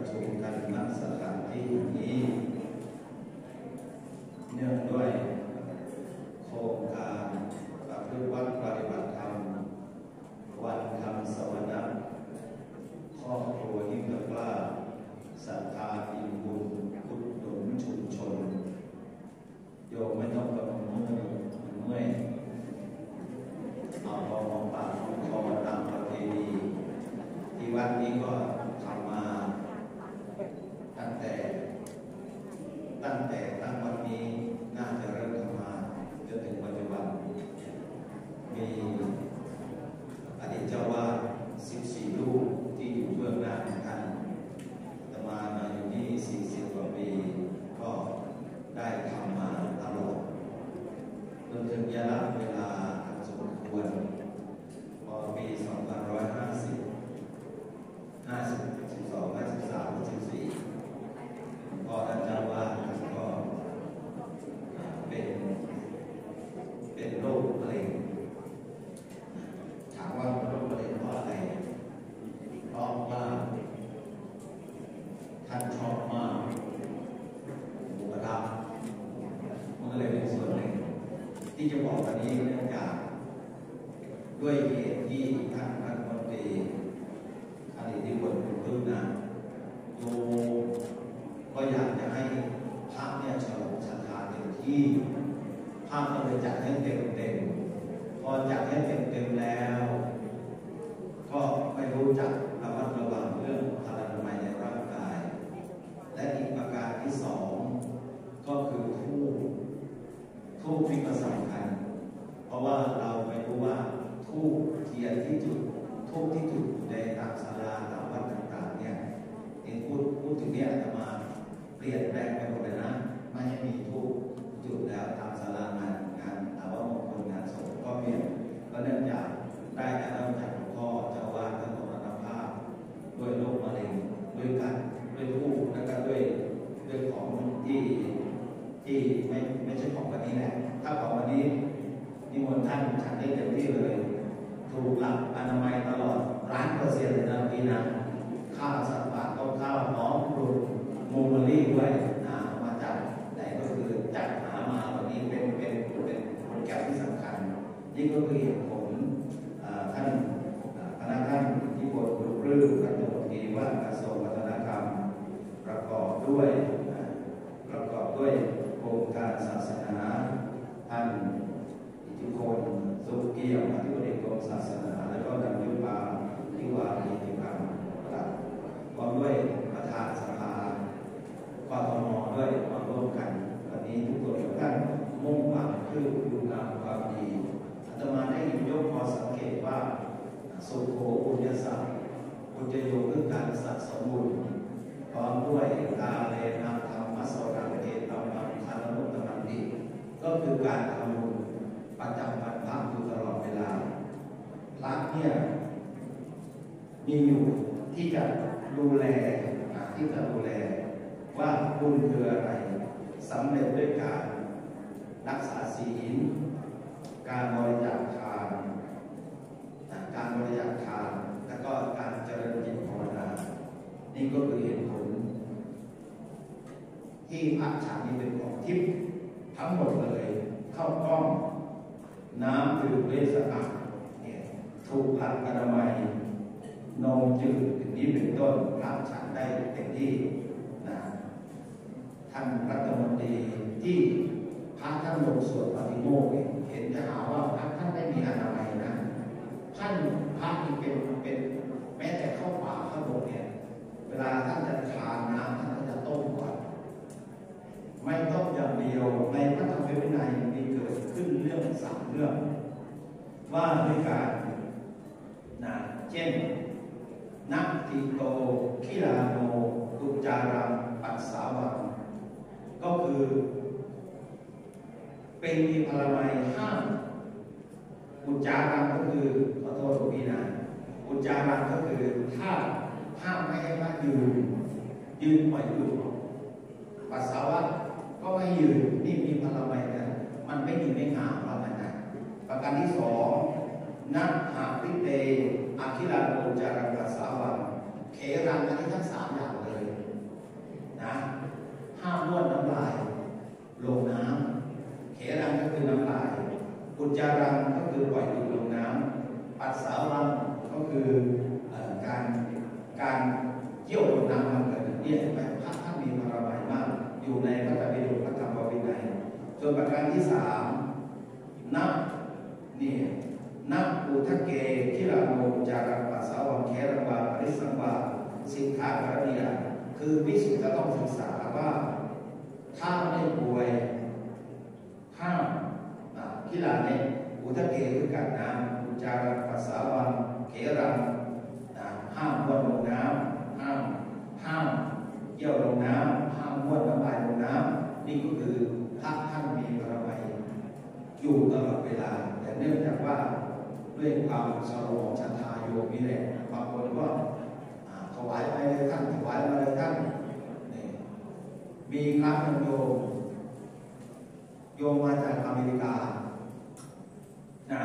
ประชุมกันณสถานที่นี้ เนื่องด้วยโครงการปฏิวัติปฏิบัติธรรม วันธรรมสวรรค์ครอบครัวยิ่งกล้าศรัทธาอิมบุญพุทธหนุนชุมชน โยมไม่ต้องกังวลเมื่อยเอาพอมองปากมองคอตามประเพณีที่วันนี้ก็ทำ ด้วยเหตุที่ท่านรัฐมนตรีอดีตที่บนคุณพึ่งนะโยก็อยากจะให้พระเนี่ยฉลองศรัทธาเต็มที่พระก็เลยจัดให้เต็มเต็มพอจัดให้เต็มเต็มแล้ว ก็ไม่รู้จักระมัดระวังเรื่องพลานามัยในร่างกาย และอีกประการที่สองก็คือทูบทูบนี่ก็สำคัญ เพราะว่าเราไม่รู้ว่าทูบเทียนที่จุดทูบที่จุดในตามศาลาตามวัดต่างๆเนี่ยเองพูดพูดถึงเนี่ยจะมาเปลี่ยนแปลงไปหมดเลยนะ ไม่ให้มีทูบจุดแล้วตามศาลางานงานแต่ว่ามงคลงานศพก็เปลี่ยนก็เนื่องจากได้แต่เริ่มจากหลวงพ่อเจ้าอาวาสท่านมรณภาพ ด้วยโรคมะเร็งด้วยกันด้วยทูบแล้วก็ด้วยด้วยของที่ที่ไม่ไม่ใช่ของวันนี้แหละ ถ้าของวันนี้นิมนต์ ท่านฉันได้เต็มที่เลย ถูกหลักอนามัยตลอดร้านเปอร์เซ็นต์เลยนะพี่นะข้าวสัตว์ป่าต้มข้าวหอมปรุงมูลลี่ด้วยนะเอามาจัดแต่ก็คือจัดหามาวันนี้เป็นเป็นเป็นโปรแกรมที่สำคัญนี่ก็คือเหตุผลท่านคณะท่านที่บทรุปรื้มรัฐมนตรีว่ากระทรวงวัฒนธรรม ประกอบด้วยประกอบด้วยโครงการศาสนาท่าน สุขเกี่ยวอธิบดีกรมศาสนา แล้วก็นำยุบาที่วารีติกรรมประดับพร้อมด้วยประธานสภากทมด้วยมาร่วมกันวันนี้ทุกคนทุกท่านมุ่งหวังคือคุณงามความดีอาตมาได้ยกพอสังเกตว่าสุโขอุญญสัพอุจโยคือการสะสมบุญพร้อมด้วยกาเลนธรรมะโสรังเอตัมมังคารมุตตมันติก็คือการทำบุญประจำวันพระอยู่ตลอดเวลาพระเนี่ยมีอยู่ที่จะ ดูแลอ่าที่จะดูแลว่าบุญคืออะไรสำเร็จด้วยการรักษาศีลการบริจาคทานการบริจาคทาน แล้วก็การเจริญจิตภาวนา นี่ก็คือเหตุผล ที่พระฉันนี้เป็นของทิพย์ทั้งหมดเลยเข้ากล้อง น้ำดื่มเวสอาเนี่ยถูกหลักอนามัย นมจืดอย่างนี้เป็นต้นพระฉันได้เต็มที่นะท่านรัฐมนตรีที่พระท่านลงสวดปฏิโมกข์เห็นจะหาว่าพระท่านไม่มีอนามัยนะท่านพระที่เป็นเป็นแม้แต่เข้าป่าเข้าโบสถ์เนี่ยเวลาท่านจะทานน้ำท่านก็จะต้มก่อนไม่ต้มอย่างเดียวในพระธรรมวินัยมีเกิดขึ้นเรื่องสามเรื่องว่าด้วยการนะเช่นนักติโต คิลาโนตุจารังปัสสาวังก็คือ เป็นมีพลามัยห้ามอุจจาระก็คือขอโทษหลวงพี่นะอุจจาระก็คือถ้าห้ามไม่ให้พระยืนยืนปล่อยหยุดปัสสาวะก็ไม่ยืนนี่มีพลังไมนะมันไม่ดีไม่งามว่ามันนะประการที่สองนักหาพิเตอคิลาโนจารังปัสสาวะ เครังอันนี้ทั้งสามอย่างเลยนะห้ามล้วนน้ำลาย ลงน้ำเครังก็คือน้ำลายปุจจารังก็คือปล่อยดูดลงน้ำปัสสาวะก็คือการการเยี่ยวลงน้ำมันเกิดเนี่ยเห็นไหมพระท่านมีพระบายมาก อยู่ในพระธรรมวิโรพระธรรมวินัยส่วนประการที่สามนับเนี่ย นับอุทะเกทิราโนจารังปัสสาวังแครังวาปริสังวาสิกขาการณียคือวิสุทธ์จะต้องศึกษาว่าถ้าไม่ป่วยห้ามทิราเนี่ยอุทะเกคือการน้ำอุจารังปัสสาวังเขรังห้ามวนลงน้ำห้ามห้ามเยี่ยวลงน้ำห้ามม้วนน้ำลายลงน้ำนี่ก็คือพระท่านมีบารมีอยู่ตลอดเวลา แต่เนื่องจากว่า ด้วยความสโลของศรัทธาโยมนี่แหละบางคนก็ถวายไปเลยท่านถวายมาเลยท่านนี่มีครั้งหนึ่งโยม โยมมาจากอเมริกานะ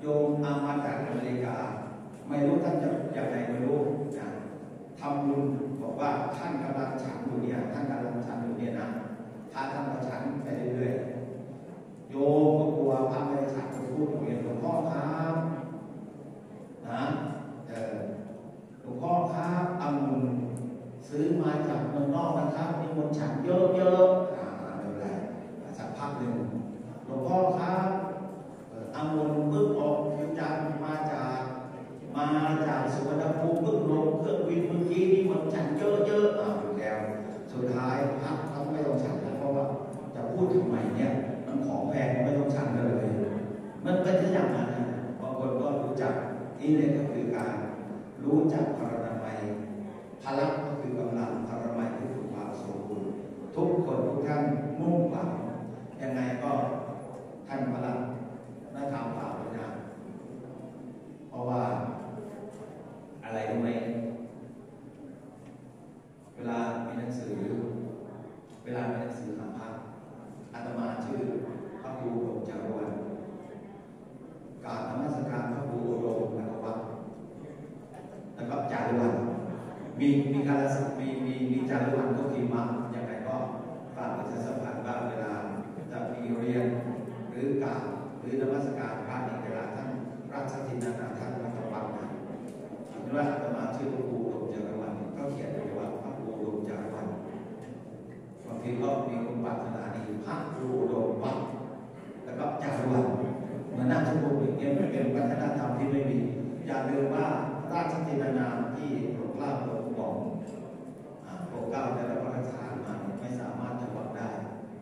โยมอามาจากอเมริกา ไม่รู้ท่านจะอย่างไรไม่รู้นะทำบุญบอกว่าท่านกำลังฉันอยู่เนี่ยท่านกำลังฉันอยู่เนี่ยนะพระท่านก็ฉันไปเรื่อยๆโยมก็กลัวพระไม่ได้ฉัน พ่อครับนะเออหลวงพ่อครับองุ่นซื้อมาจากเมืองนอกนะครับมีคนฉันเยอะๆอ่าไม่เป็นไรสักพักหนึ่งหลวงพ่อครับองุ่นเพิ่งออกคิวจันมาจากมาจากสุวรรณภูมิเพิ่งลงเครื่องบินเมื่อกี้นี่มันฉันเยอะๆอ่าอยู่แล้วสุดท้ายพระท่านไม่ต้องฉันแล้วเพราะว่าจะพูดถึงใหม่เนี่ย มันของแพงไม่ต้องฉันเลย มันเป็นอย่างนั้นนะบางคนก็รู้จักนี่เลยก็คือการรู้จักพารณามัยพลังก็คือกำลังพารณามัยคือความสมบูรณ์ทุกคนทุกท่านมุ่งหวังยังไงก็ท่านพลังน่าทำข่าวเลยนะ เพราะว่าอะไรรู้ไหมเวลามีหนังสือ เวลามีหนังสือหาพระอาตมาชื่อพระครูดงจารวันกราบนมัสการพระครูโดมแล้วก็วัดแล้วก็จารุวัน มีมีการมี มีมีจารุวันก็พิมพ์มาอย่างไรก็ฝากประชาสัมพันธ์ว่าเวลาจะมีเรียนหรือกาบหรือนมัสการพระในเวลาท่านราชทินานาท่านวัดวัดนะหรือว่าอาตมาชื่อพระครูดงจารวันก็เขียนไว้ว่าพระครูดงจารวันบางทีก็มีคนปรารถนาดีพระครูโดมวัดแล้วก็จารวันมันน่าจะพูดอย่างนี้มันเป็นวัฒนธรรมที่ไม่มีอย่าลืมว่าราชจินานาที่หลวงพ่อหลวงบอกโปรเก้าจะได้พระราชทานมาไม่สามารถจะวัดได้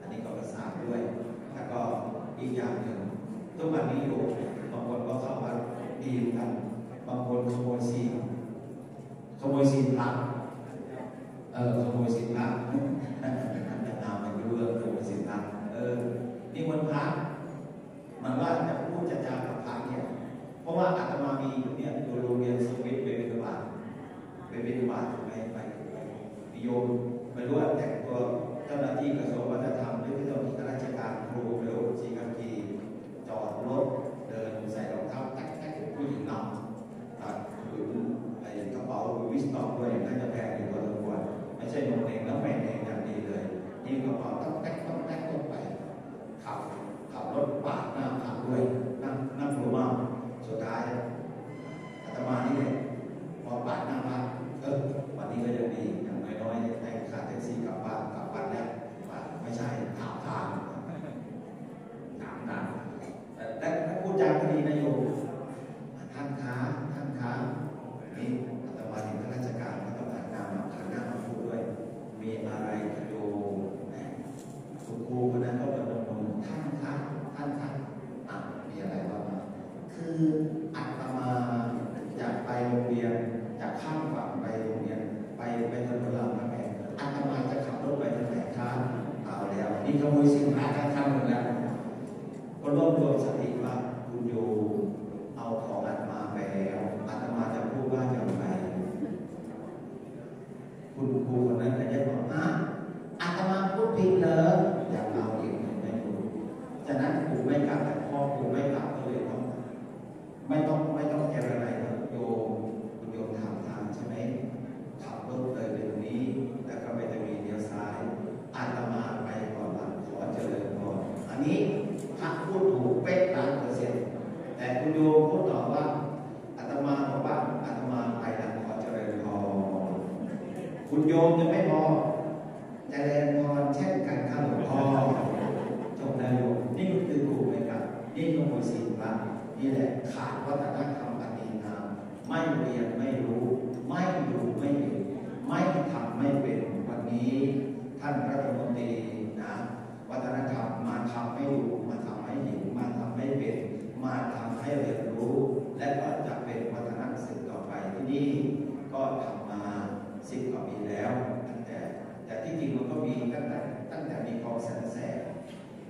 อันนี้ก็ประสานด้วย แล้วก็อีกอย่างหนึ่งทุกวันนี้อยู่บางคนก็เข้าวัดดีกัน บางคนขโมยซีนขโมยซีนพระเออขโมยสินค้าจะตามไปเรื่องขโมยสินค้าเออนี่มันพระมันว่า จะพูดจะจากับพระเนี่ยเพราะว่าอาตมามีอยู่เนี่ยอยู่โรงเรียนสวิตเบบิบาตเบบิบาตไปไปไปโยมไม่รู้ว่าแต่งตัวเจ้าหน้าที่กระทรวงวัฒนธรรมหรือเจ้าหน้าที่ข้าราชการครูหรือชีกากีจอดรถเดินใส่รองเท้าแตะแตะผู้หญิงนำตัดถือไอ้กระเป๋าวิสตอมด้วยน่าจะแพงอยู่พอสมควร ไม่ใช่นมเองแล้วแม่เองอย่างดีเลยนี่กระเป๋าต้องแตกต้องแตกต้องไปขับขับรถปาดหน้าขับด้วยนั่งนั่งรู้มากสุดท้ายอาตมานี่เลยพอปาดหน้าพักเออวันนี้ก็ยังดีอย่างน้อยๆให้ค่าแท็กซี่กลับบ้านกลับบ้านแล้วไม่ใช่ถามทางถามทางแต่ถ้าพูดจาพอดีนะโยมท่านค้าท่านค้านี่อาตมาเห็นข้าราชการก็ต้องหันหน้ามาหันหน้ามาพูดด้วย มีอะไรกับโยมคุณครูคนนั้นก็ระดมท่านคะท่านคะอะมีอะไรบ้าง คืออาตมาอยากไปโรงเรียนจากข้ามฝั่งไปโรงเรียน ไปไปถนนลำพะแงอาตมาจะขับรถไปทางไหนคะเอาแล้วนี่ขโมยสินค้าท่านทำหมดแล้วก็รวบรวมสติว่าคุณโยเอาของอาตมาไปแล้วอาตมาจะพูดว่าอย่างไรคุณครูคนนั้นก็จะบอกอะอาตมาพูดผิดเหรออย่าเอาเองไม่รู้ฉะนั้นครูไม่กลับแต่พ่อครูไม่กลับ ไม่ต้องไม่ต้องแก้อะไรครับโยมคุณโยมถามทางใช่ไหมขับรถเลยเดี๋ยวนี้ แล้วก็ไปจะมีเลี้ยวซ้าย อาตมาไปก่อนหลังขอเจริญพรอันนี้พระพูดถูกเป๊ะล้านเปอร์เซ็นต์แต่คุณโยมพูดต่อว่าอาตมาบอกว่าอาตมาไปหลังขอเจริญพร คุณโยมยังไม่พอเจริญพรเช่นกันครับหลวงพ่อจบแล้ว วัฒนธรรมอันดีงามไม่เรียนไม่รู้ ไม่ดูไม่เห็นไม่ทำไม่เป็นวันนี้ท่านรัฐมนตรีนะวัฒนธรรมมาทำให้ดูมาทำให้เห็นมาทำให้เป็น มาทำให้เรียนรู้ และก็จะเป็นวัฒนธรรมสืบต่อไปที่นี่ก็ทำมาสิบกว่าปีแล้วตั้งแต่แต่ที่จริงมันก็มีตั้งแต่ตั้งแต่มีคลองแสนแสบ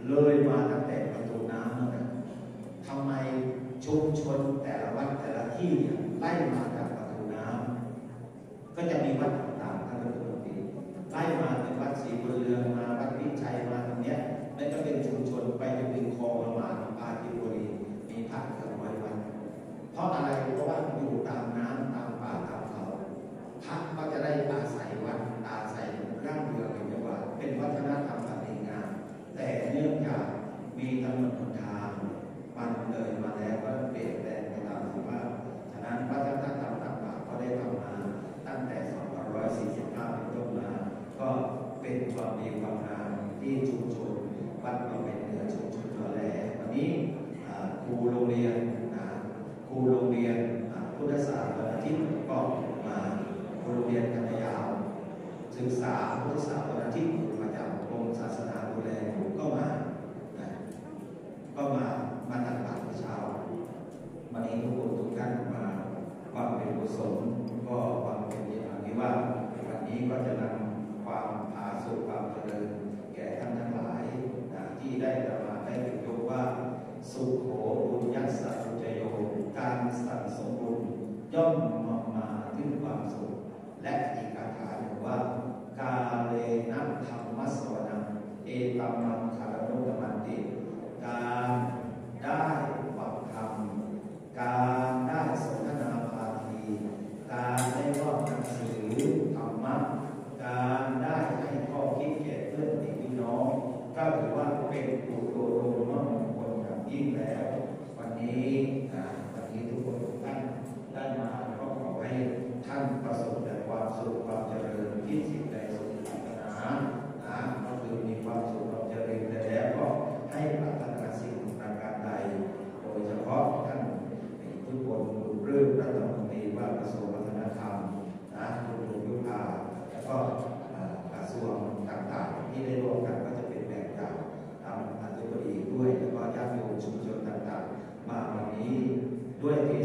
เลยมาตั้งแต่ประตูน้ำนะทำไมชุมชนแต่ละวัดแต่ละที่ไล่มาจากประตูน้ำ ก็จะมีวัดต่างๆท่านรัฐมนตรีไล่มาเป็นวัดศรีบุญเรืองมาวัดพิชัยมาตรงเนี้ยนั่นก็เป็นชุมชนไปจนถึงคลองละหมาดปาจิบุรีมีพระเกือบร้อยวัดเพราะอะไรเพราะว่าอยู่ตามน้ำตามป่าตามเขาพระก็จะได้อาศัยวัดอาศัยร่างเรือเป็นจังหวะเป็นวัฒนธรรมอันดีงามแต่เนื่องจากมีถนนหนทางมันเลยมาแล้วก็เปลี่ยนแปลงไปตามสภาพฉะนั้นวัฒนธรรมต่างๆก็ได้ทำมาตั้งแต่ 2545เป็นต้นมา ก็เป็นความดีความงามที่ชุมชนวัดบำเพ็ญเหนือชุมชนตัวแลวันนี้อ่าครูโรงเรียนอ่า ครูโรงเรียนอ่าพุทธศาสตร์วันอาทิตย์ก็มาครูโรง เรียนคณะยาว ศึกษาพุทธศาสนอาทิตย์ประจำกรมศาสนาดูแลอยู่ก็มานะก็มามาตักบาตรเช้า วันนี้ทุกคนทุกท่านมาความเป็นกุศลก็ความเป็นอย่างนี้ว่าวันนี้ก็จะนำความผาสุกความเจริญแก่ท่านทั้งหลายนะที่ได้มาได้ถึงยกว่า สุขโขบุญยัสสุจจโยการสั่งสมบุญย่อมมามาถึงความสุข และอีกคาถาหนึ่งว่า กาเลนะธรรมสวนังเอตัมมังคารนุตมันติ ก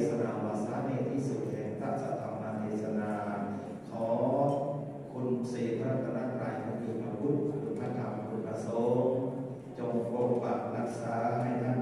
สนาวาสาเนที่สุดแห่งทัทธรรมเทศนา ขอคุณเศรษฐรัตนตรัยคือพระพุทธคุณพระธรรมคุพระสงฆ์จงปกปักรักษาให้ท่าน